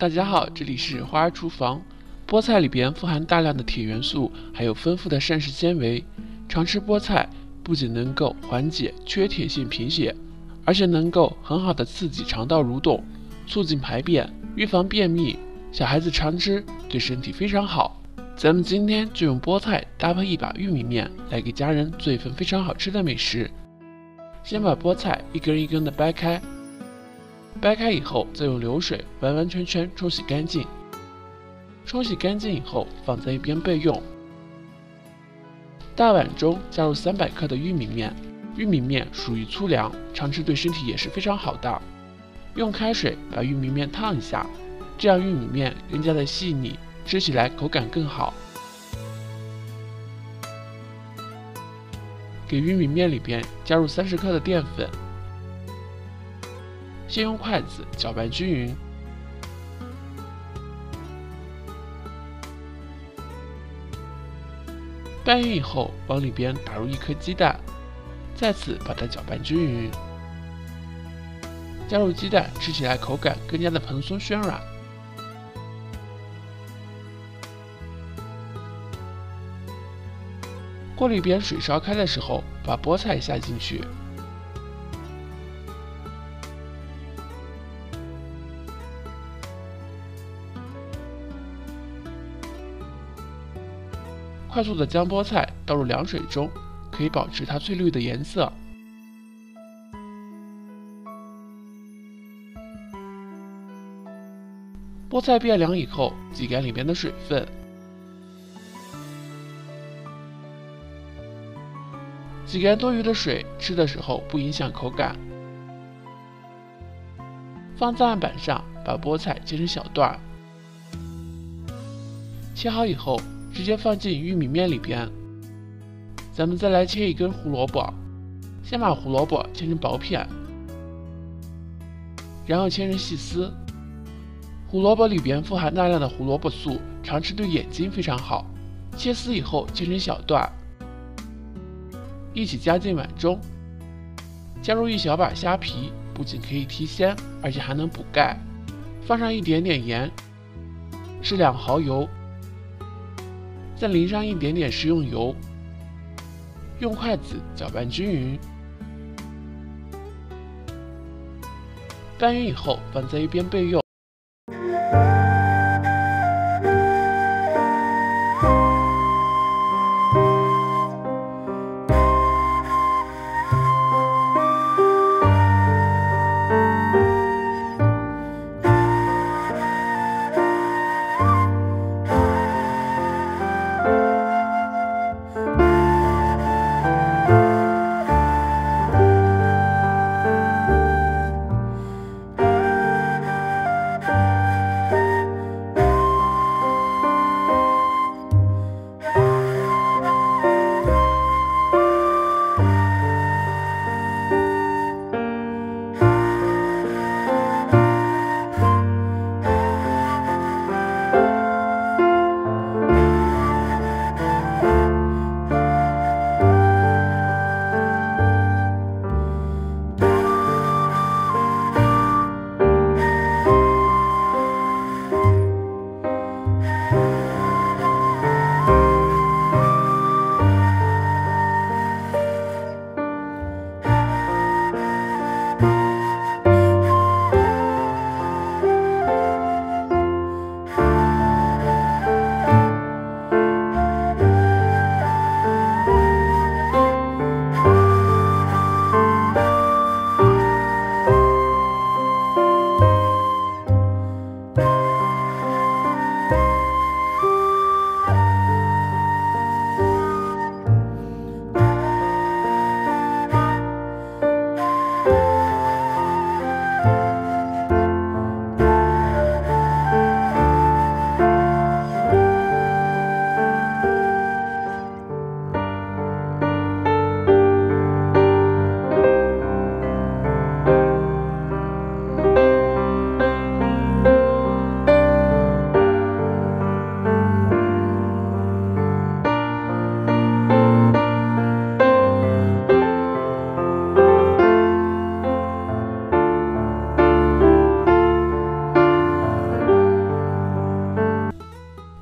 大家好，这里是花儿厨房。菠菜里边富含大量的铁元素，还有丰富的膳食纤维。常吃菠菜不仅能够缓解缺铁性贫血，而且能够很好的刺激肠道蠕动，促进排便，预防便秘。小孩子常吃对身体非常好。咱们今天就用菠菜搭配一把玉米面来给家人做一份非常好吃的美食。先把菠菜一根一根的掰开。掰开以后，再用流水完完全全冲洗干净。冲洗干净以后，放在一边备用。大碗中加入三百克的玉米面，玉米面属于粗粮，常吃对身体也是非常好的。用开水把玉米面烫一下，这样玉米面更加的细腻，吃起来口感更好。给玉米面里边加入三十克的淀粉。先用筷子搅拌均匀，拌匀以后，往里边打入一颗鸡蛋，再次把它搅拌均匀。加入鸡蛋，吃起来口感更加的蓬松暄软。锅里边水烧开的时候，把菠菜下进去。快速的将菠菜倒入凉水中，可以保持它翠绿的颜色。菠菜变凉以后，挤干里面的水分。挤干多余的水，吃的时候不影响口感。放在案板上，把菠菜切成小段。切好以后。直接放进玉米面里边。咱们再来切一根胡萝卜，先把胡萝卜切成薄片，然后切成细丝。胡萝卜里边富含大量的胡萝卜素，常吃对眼睛非常好。切丝以后切成小段，一起加进碗中。加入一小把虾皮，不仅可以提鲜，而且还能补钙。放上一点点盐，适量蚝油。再淋上一点点食用油，用筷子搅拌均匀。拌匀以后，放在一边备用。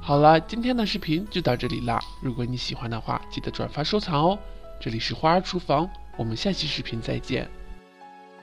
好了，今天的视频就到这里啦。如果你喜欢的话，记得转发收藏哦。这里是花儿厨房，我们下期视频再见。